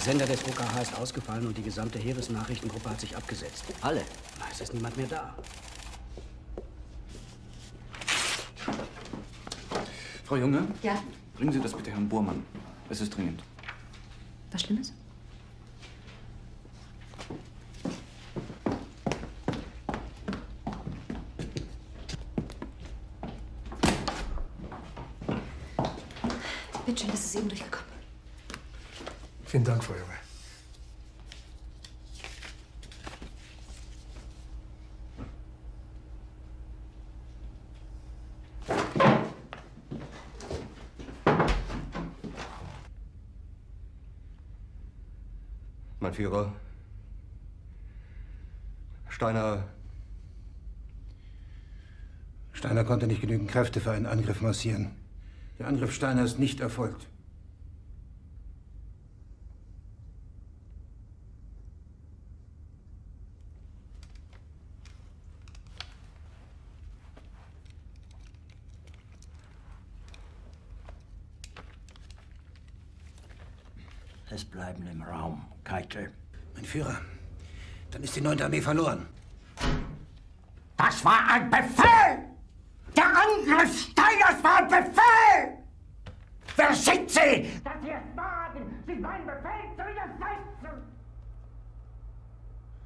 Der Sender des OKH ist ausgefallen und die gesamte Heeresnachrichtengruppe hat sich abgesetzt. Alle? Na, es ist niemand mehr da. Frau Junge? Ja? Bringen Sie das bitte Herrn Bormann. Es ist dringend. Was Schlimmes? Bitte schön, das ist eben durchgekommen. Vielen Dank, Frau Junge. Mein Führer. Steiner. Steiner konnte nicht genügend Kräfte für einen Angriff massieren. Der Angriff Steiner ist nicht erfolgt. Es bleiben im Raum Keitel. Mein Führer, dann ist die 9. Armee verloren. Das war ein Befehl! Der Angriff Steiners war ein Befehl! Wer sind Sie? Dass Sie es wagen, sich meinen Befehl zu widersetzen!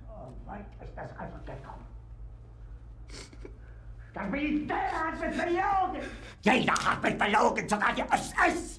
So weit ist das also gekommen. Das Militär hat mich belogen! Jeder hat mich belogen, sogar die SS!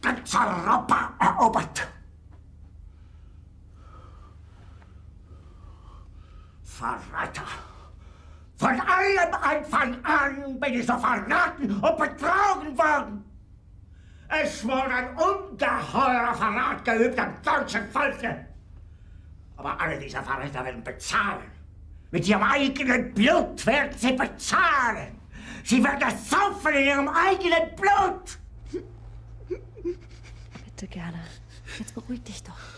ganz Europa erobert. Verräter! Von allem Anfang an bin ich so verraten und betrogen worden. Es wurde ein ungeheurer Verrat geübt am deutschen Volke. Aber alle diese Verräter werden bezahlen. Mit ihrem eigenen Blut werden sie bezahlen. Sie werden saufen in ihrem eigenen Blut. Bitte gerne. Jetzt beruhig dich doch.